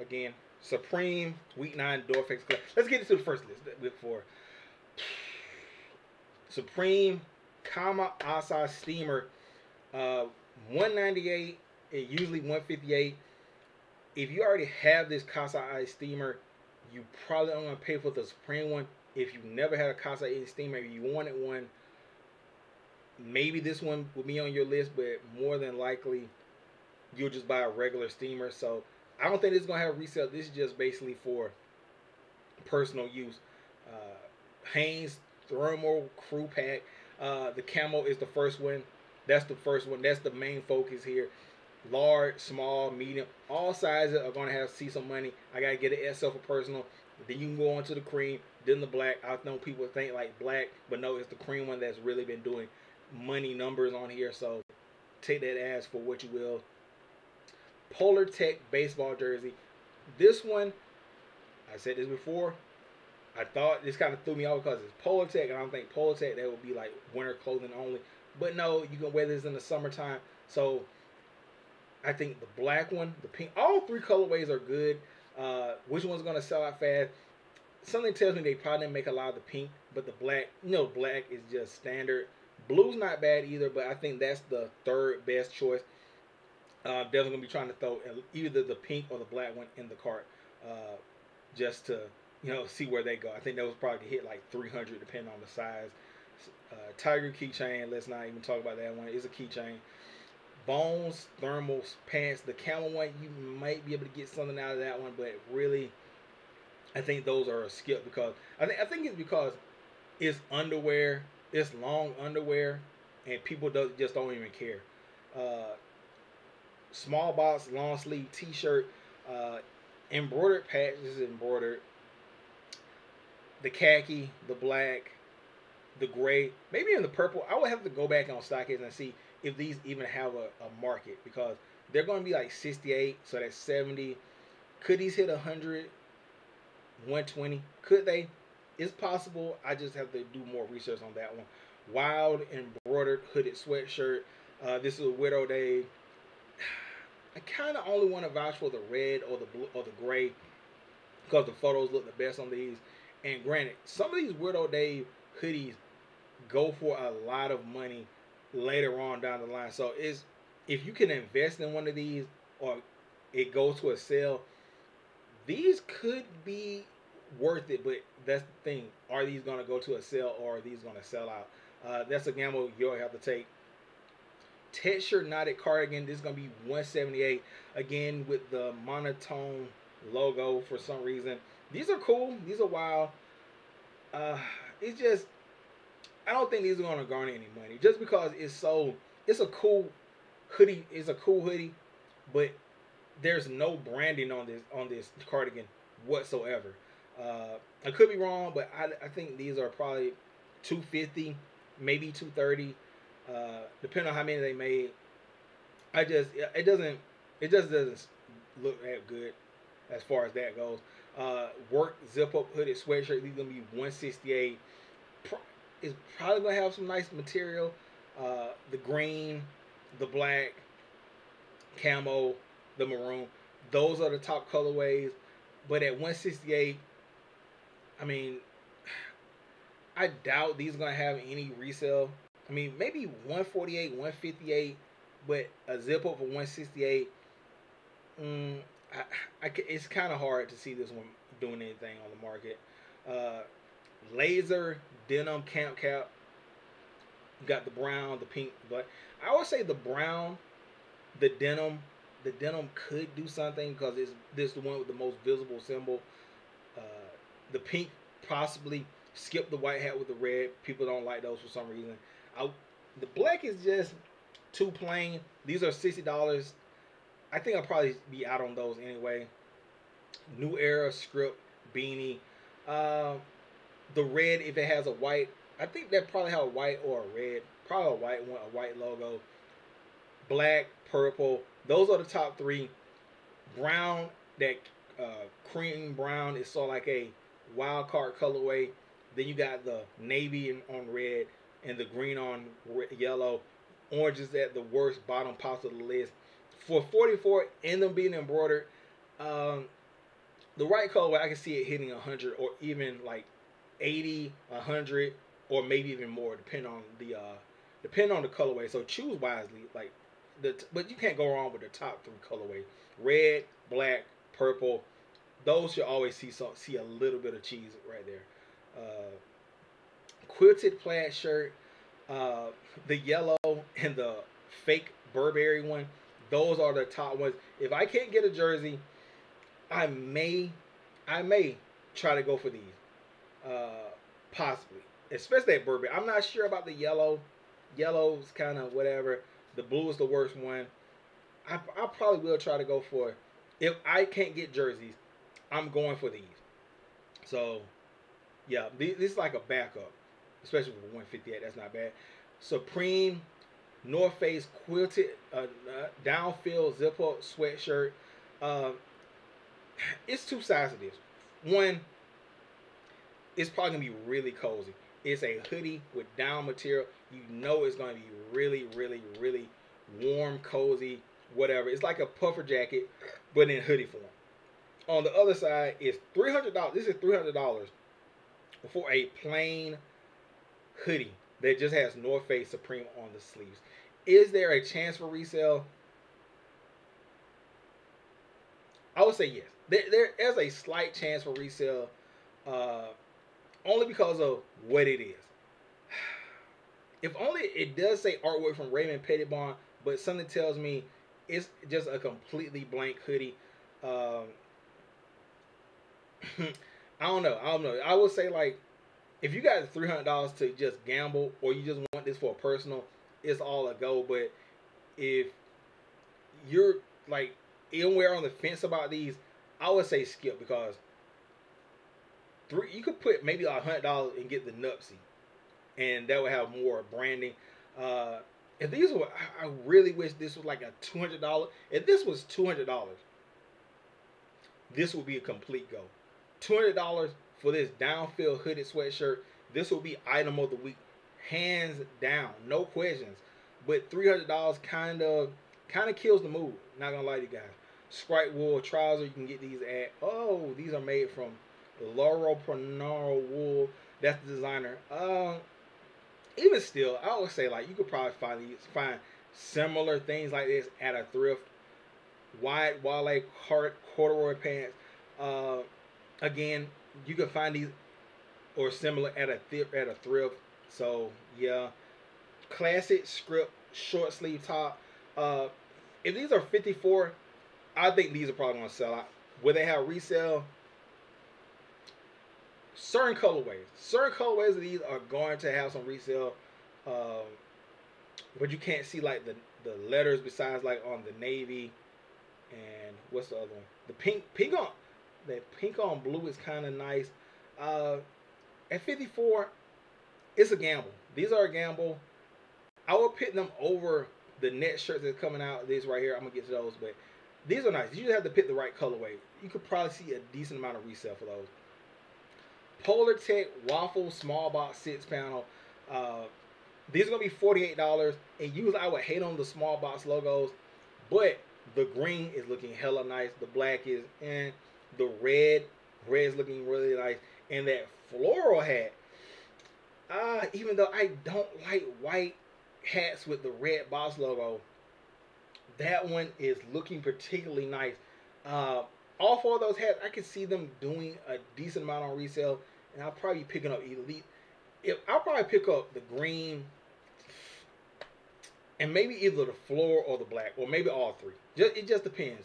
again. Supreme Week Nine Dorflex Club. Let's get into the first list before. Supreme Kama Asa Steamer, uh, 198 and usually 158. If you already have this Casa Ice Steamer, you probably don't want to pay for the Supreme one. If you've never had a Casa Ice Steamer, you wanted one, maybe this one will be on your list, but more than likely, you'll just buy a regular steamer. So I don't think it's gonna have resale. This is just basically for personal use. Uh, Hanes Thermal Crew Pack. Uh, the camo is the first one. That's the first one. That's the main focus here. Large, small, medium, all sizes are gonna have see some money. I gotta get an SL for personal. Then you can go on to the cream, then the black. I know people think like black, but no, it's the cream one that's really been doing money numbers on here. So take that as for what you will. Polartec baseball jersey. This one, I said this before. I thought this kind of threw me off because it's Polartec, and I don't think Polartec that would be like winter clothing only. But no, you can wear this in the summertime. So I think the black one, the pink, all three colorways are good. Uh, which one's gonna sell out fast? Something tells me they probably didn't make a lot of the pink, but the black, you know, black is just standard. Blue's not bad either, but I think that's the third best choice. Uh, definitely gonna be trying to throw either the pink or the black one in the cart, uh, just to you know see where they go. I think that was probably hit like 300 depending on the size. Uh, Tiger keychain. Let's not even talk about that one. It's a keychain. Bones thermals pants. The camel one you might be able to get something out of that one, but really, I think those are a skip because I think I think it's because it's underwear. It's long underwear, and people do, just don't even care. Uh, small box, long sleeve T-shirt, uh, embroidered patches, embroidered. The khaki, the black, the gray, maybe even the purple. I would have to go back on StockX and see if these even have a, a market because they're going to be like 68, so that's 70. Could these hit 100, 120? Could they? It's possible. I just have to do more research on that one. Wild embroidered hooded sweatshirt. Uh, this is a Weirdo Dave. I kind of only want to vouch for the red or the blue or the gray because the photos look the best on these. And granted, some of these Weirdo Dave hoodies go for a lot of money later on down the line. So it's if you can invest in one of these or it goes to a sale, these could be worth it. But that's the thing: are these going to go to a sale or are these going to sell out? Uh, that's a gamble you'll have to take texture knotted cardigan. This is gonna be 178 again with the monotone logo for some reason. These are cool. These are wild. Uh, it's just I don't think these are gonna garner any money just because it's so. It's a cool hoodie. It's a cool hoodie, but there's no branding on this on this cardigan whatsoever. Uh, I could be wrong, but I, I think these are probably 250, maybe 230 uh, depending on how many they made, I just it doesn't it just doesn't look that good as far as that goes. Uh, work zip up hooded sweatshirt. These gonna be 168. Pro- it's probably gonna have some nice material. Uh, the green, the black, camo, the maroon. Those are the top colorways. But at 168, I mean, I doubt these are gonna have any resale I mean, maybe 148, 158, but a zip up for 168. Mm, I, I, it's kind of hard to see this one doing anything on the market. Uh, laser denim camp cap. got the brown, the pink, but I would say the brown, the denim, the denim could do something because it's this the one with the most visible symbol. Uh, the pink possibly skip the white hat with the red. People don't like those for some reason. I, the black is just too plain. These are sixty dollars. I think I'll probably be out on those anyway. New Era script beanie. Uh, the red, if it has a white, I think that probably have a white or a red. Probably a white one, a white logo. Black, purple. Those are the top three. Brown, that uh, cream brown is sort of like a wild card colorway. Then you got the navy on red and the green on yellow. Orange is at the worst bottom the list. For 44 and them being embroidered, um, the right colorway, I can see it hitting 100 or even like 80, 100, or maybe even more, depending on the uh, depending on the colorway. So choose wisely. Like the, but you can't go wrong with the top three colorway: red, black, purple. Those should always see some see a little bit of cheese right there. Uh, quilted plaid shirt, uh, the yellow and the fake Burberry one. Those are the top ones. If I can't get a jersey, I may, I may try to go for these, uh, possibly, especially at Burberry. I'm not sure about the yellow. Yellow's kind of whatever. The blue is the worst one. I, I probably will try to go for. If I can't get jerseys, I'm going for these. So, yeah, this is like a backup, especially for 158. That's not bad. Supreme North Face quilted uh, uh, downfield zipper sweatshirt. Uh, it's two sides of this. One, it's probably gonna be really cozy. It's a hoodie with down material. You know it's gonna be really, really, really warm, cozy, whatever. It's like a puffer jacket, but in hoodie form. On the other side is three hundred dollars. This is three hundred dollars for a plain hoodie that just has North Face Supreme on the sleeves. Is there a chance for resale? I would say yes. There, there is a slight chance for resale, uh, only because of what it is. If only it does say artwork from Raymond Pettibon, but something tells me it's just a completely blank hoodie. Um, I don't know. I don't know. I would say like if you got three hundred dollars to just gamble, or you just want this for a personal, it's all a go. But if you're like anywhere on the fence about these, I would say skip because three you could put maybe a hundred dollars and get the Nuptse, and that would have more branding. Uh, if these were, I really wish this was like a two hundred dollar. If this was two hundred dollars, this would be a complete go. Two hundred dollars for this downfield hooded sweatshirt. This will be item of the week, hands down, no questions. But three hundred dollars kind of kind of kills the mood. Not gonna lie to you guys. Sprite wool trouser, you can get these at. Oh, these are made from Loro Pronaro wool. That's the designer. Um, even still, I would say like you could probably find these find similar things like this at a thrift. Wide wale corduroy pants. Uh, again, you can find these or similar at a at a thrift. So yeah, classic script short sleeve top. Uh, if these are 54, I think these are probably gonna sell out. Will they have resale? Certain colorways, certain colorways of these are going to have some resale, um, but you can't see like the the letters besides like on the navy and what's the other one? The pink pink on that pink on blue is kind of nice. Uh, at 54, it's a gamble. These are a gamble. I will pick them over the net shirts that's coming out. These right here, I'm gonna get to those, but these are nice. You just have to pick the right colorway. You could probably see a decent amount of resale for those. Polartec Waffle Small Box Six Panel. Uh, these are gonna be $48. And usually I would hate on the small box logos, but the green is looking hella nice. The black is and the red, red is looking really nice. And that floral hat. Uh, even though I don't like white hats with the red boss logo, that one is looking particularly nice. Uh, all four of those hats, I can see them doing a decent amount on resale, and I'll probably be picking up elite. If I'll probably pick up the green, and maybe either the floor or the black, or maybe all three. Just, it just depends.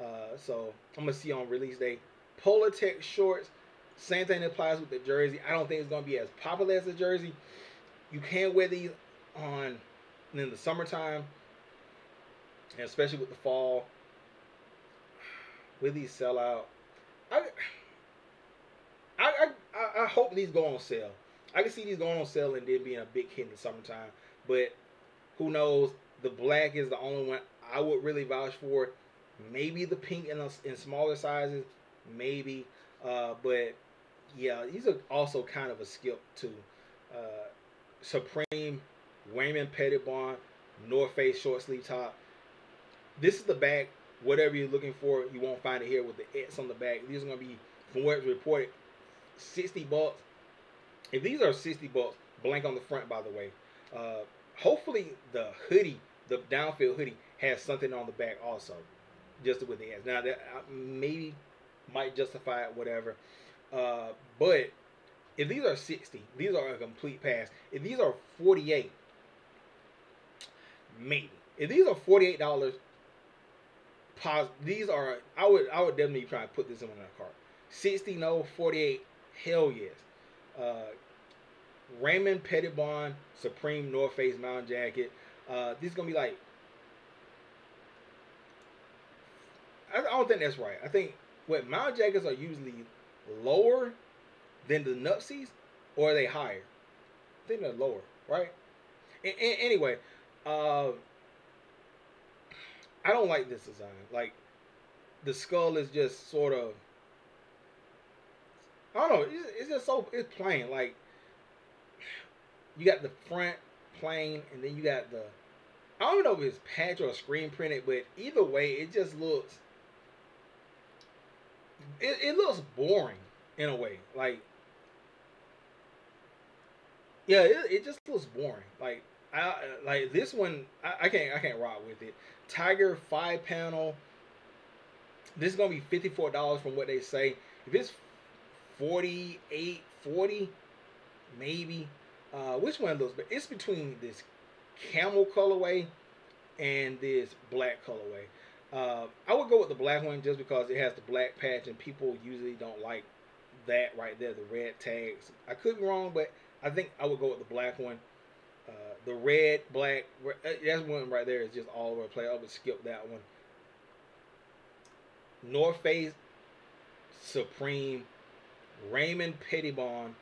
Uh, so I'm gonna see on release day. Polartec shorts, same thing applies with the jersey. I don't think it's gonna be as popular as the jersey. You can wear these on in the summertime, and especially with the fall. Will these sell out? I, I, I, I hope these go on sale. I can see these going on sale and then being a big hit in the summertime. But who knows? The black is the only one I would really vouch for. Maybe the pink in, a, in smaller sizes, maybe. Uh, but yeah, these are also kind of a skip to uh, Supreme, Raymond Pettibon, North Face short sleeve top. This is the back whatever you're looking for, you won't find it here with the X on the back. These are gonna be, from what it's reported, 60 bucks. If these are 60 bucks, blank on the front, by the way. Uh, hopefully the hoodie, the downfield hoodie, has something on the back also, just with the ends. Now that maybe might justify it, whatever. Uh, but if these are 60, these are a complete pass. If these are 48, maybe. If these are 48 dollars, pos- these are I would I would definitely try to put this in my cart. 60 no, 48 hell yes. Uh, Raymond Pettibon Supreme North Face Mountain Jacket. Uh, is gonna be like. I, don't think that's right. I think what mountain jackets are usually lower than the Nuptses, or are they higher? I think they're lower, right? And, and anyway, uh, I don't like this design. Like the skull is just sort of. I don't know. It's, it's just so it's plain. Like you got the front plain, and then you got the. I don't know if it's patch or screen printed, but either way, it just looks. It, it looks boring in a way. Like yeah, it, it just looks boring. Like I like this one. I, I can't I can't rock with it. Tiger five panel. This is gonna be fifty four dollars from what they say. If it's 48 40 maybe. Uh, which one of those? But it's between this camel colorway and this black colorway. Uh, I would go with the black one just because it has the black patch and people usually don't like that right there, the red tags. I could be wrong, but I think I would go with the black one. Uh, the red, black, uh, that's one right there is just all over the place. I would skip that one. North Face, Supreme, Raymond Pettibon,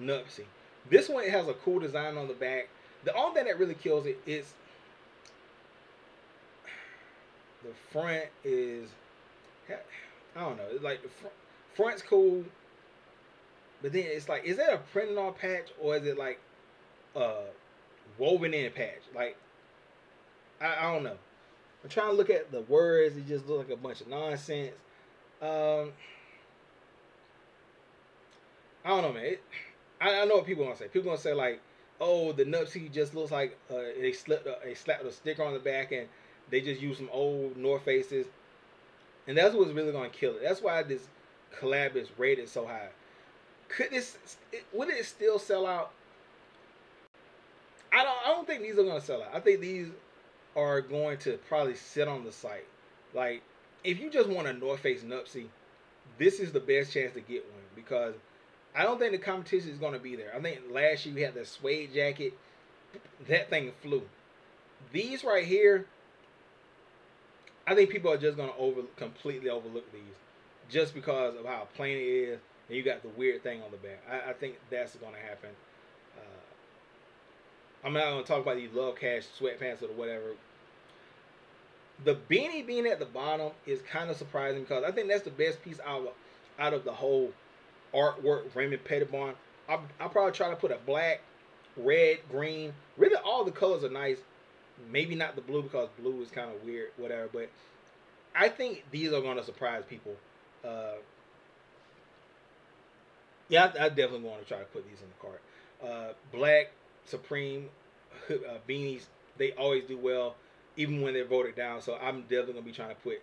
Nuptse. This one has a cool design on the back. The only thing that really kills it is the front is I don't know. It's like the fr- front's cool, but then it's like, is that a printed on patch or is it like uh woven in patch? Like I, I don't know. I'm trying to look at the words. It just looks like a bunch of nonsense. Um, I don't know, man. It, I, I know what people gonna say. People gonna say like, "Oh, the Nuptse just looks like uh, they slipped a, they slapped a sticker on the back and they just use some old North Faces." And that's what's really gonna kill it. That's why this collab is rated so high. Could this would it still sell out? I don't. I don't think these are gonna sell out. I think these are going to probably sit on the site. Like, if you just want a North Face Nuptse, this is the best chance to get one because I don't think the competition is going to be there. I think last year you had the suede jacket. That thing flew. These right here, I think people are just going to over completely overlook these just because of how plain it is. And you got the weird thing on the back. I, I think that's going to happen. Uh, I'm not to talk about these Love Cash sweatpants or whatever. The beanie being at the bottom is kind of surprising because I think that's the best piece out of, out of the whole artwork Raymond Pettibon. I'll, I'll probably try to put a black, red, green. Really, all the colors are nice. Maybe not the blue because blue is kind of weird, whatever. But I think these are going to surprise people. Uh, yeah, I, I, definitely want to try to put these in the cart. Uh, black, Supreme, uh, beanies, they always do well, even when they're voted down. So I'm definitely going to be trying to put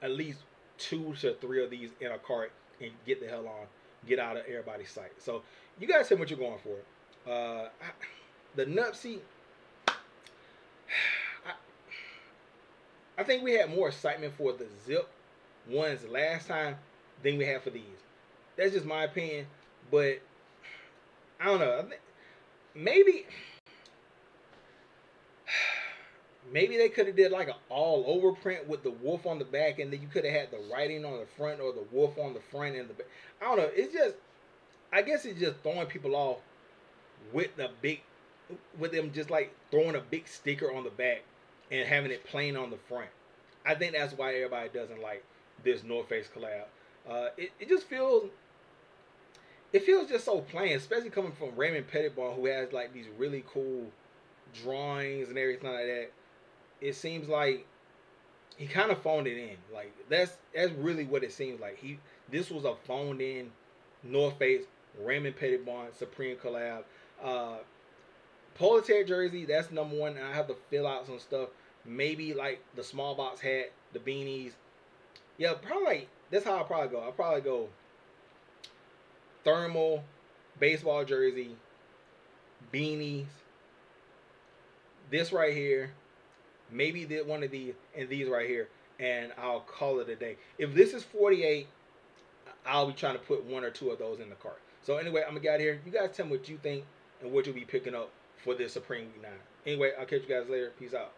at least two to three of these in a cart and get the hell on get out of everybody's sight. So you guys say what you're going for. Uh, I, the Nuptse, I, I think we had more excitement for the zip ones last time than we had for these. That's just my opinion, but I don't know. Maybe maybe they could have did like an all over print with the wolf on the back and then you could have had the writing on the front or the wolf on the front and the back. I don't know. It's just I guess it's just throwing people off with the big with them just like throwing a big sticker on the back and having it plain on the front. I think that's why everybody doesn't like this North Face collab. Uh, it, it just feels it feels just so plain, especially coming from Raymond Pettibon who has like these really cool drawings and everything like that it seems like he kind of phoned it in. Like that's that's really what it seems like. He this was a phoned in North Face Raymond Pettibon Supreme collab. Uh, Polar jersey, that's number one. And I have to fill out some stuff. Maybe like the small box hat, the beanies. Yeah, probably that's how I probably go. I probably go thermal baseball jersey, beanies. This right here, maybe the, one of these and these right here, and I'll call it a day. If this is 48, I'll be trying to put one or two of those in the cart. So anyway, I'm gonna get out here. You guys tell me what you think and what you'll be picking up for this Supreme Week 9. Anyway, I'll catch you guys later. Peace out.